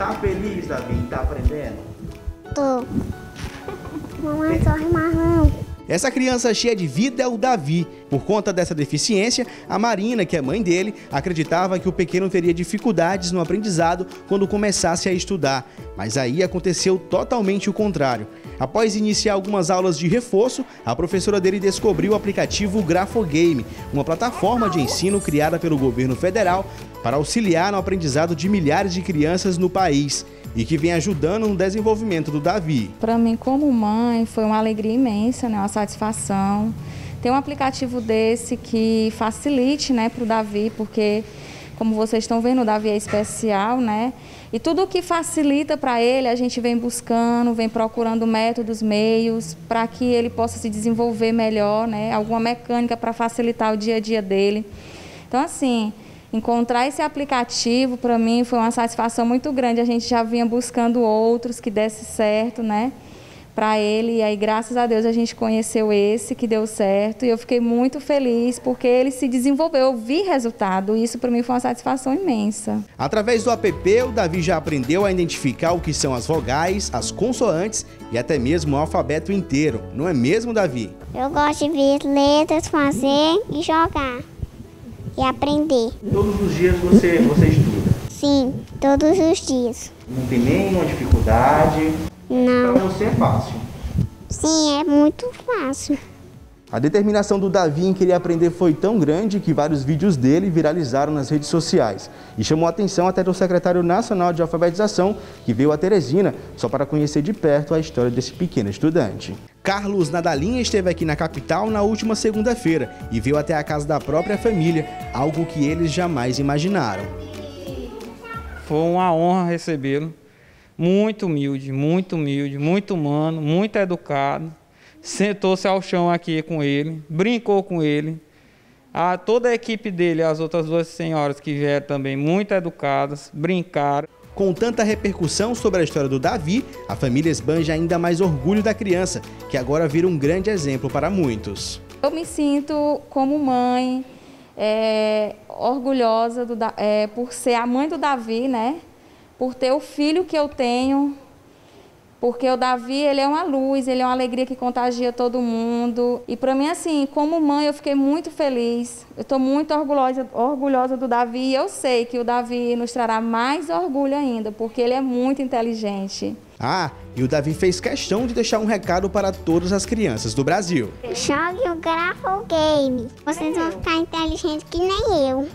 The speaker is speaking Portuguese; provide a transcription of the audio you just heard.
tá feliz, Davi, tá aprendendo? Tô. Mamãe, sorri mais não. Essa criança cheia de vida é o Davi. Por conta dessa deficiência, a Marina, que é mãe dele, acreditava que o pequeno teria dificuldades no aprendizado quando começasse a estudar. Mas aí aconteceu totalmente o contrário. Após iniciar algumas aulas de reforço, a professora dele descobriu o aplicativo Grafogame, uma plataforma de ensino criada pelo governo federal para auxiliar no aprendizado de milhares de crianças no país e que vem ajudando no desenvolvimento do Davi. Para mim, como mãe, foi uma alegria imensa, né, uma satisfação. Ter um aplicativo desse que facilite né, para o Davi, porque, como vocês estão vendo, o Davi é especial, né? E tudo o que facilita para ele, a gente vem buscando, vem procurando métodos, meios, para que ele possa se desenvolver melhor, né? Alguma mecânica para facilitar o dia a dia dele. Então, assim, Encontrar esse aplicativo para mim foi uma satisfação muito grande. A gente já vinha buscando outros que desse certo, né? Para ele e aí graças a Deus a gente conheceu esse que deu certo e eu fiquei muito feliz porque ele se desenvolveu, eu vi resultado e isso para mim foi uma satisfação imensa. Através do app, o Davi já aprendeu a identificar o que são as vogais, as consoantes e até mesmo o alfabeto inteiro. Não é mesmo, Davi? Eu gosto de ver letras, fazer e jogar e aprender. Todos os dias você, você estuda? Sim, todos os dias. Não tem nenhuma dificuldade? Não. Para você é fácil? Sim, é muito fácil. A determinação do Davi em querer aprender foi tão grande que vários vídeos dele viralizaram nas redes sociais e chamou a atenção até do secretário nacional de alfabetização, que veio a Teresina só para conhecer de perto a história desse pequeno estudante. Carlos Nadalinha esteve aqui na capital na última segunda-feira e veio até a casa da própria família, algo que eles jamais imaginaram. Foi uma honra recebê-lo, muito humilde, muito humilde, muito humano, muito educado sentou-se ao chão aqui com ele, brincou com ele. A, toda a equipe dele, as outras duas senhoras que vieram também muito educadas, brincaram. Com tanta repercussão sobre a história do Davi, a família esbanja ainda mais orgulho da criança, que agora vira um grande exemplo para muitos. Eu me sinto como mãe, é, orgulhosa do, é, por ser a mãe do Davi, né? Por ter o filho que eu tenho, porque o Davi, ele é uma luz, ele é uma alegria que contagia todo mundo. E para mim, assim, como mãe, eu fiquei muito feliz. Eu estou muito orgulhosa, orgulhosa do Davi e eu sei que o Davi nos trará mais orgulho ainda, porque ele é muito inteligente. Ah, e o Davi fez questão de deixar um recado para todas as crianças do Brasil. Jogue o Grafo Game. Vocês vão ficar inteligentes que nem eu.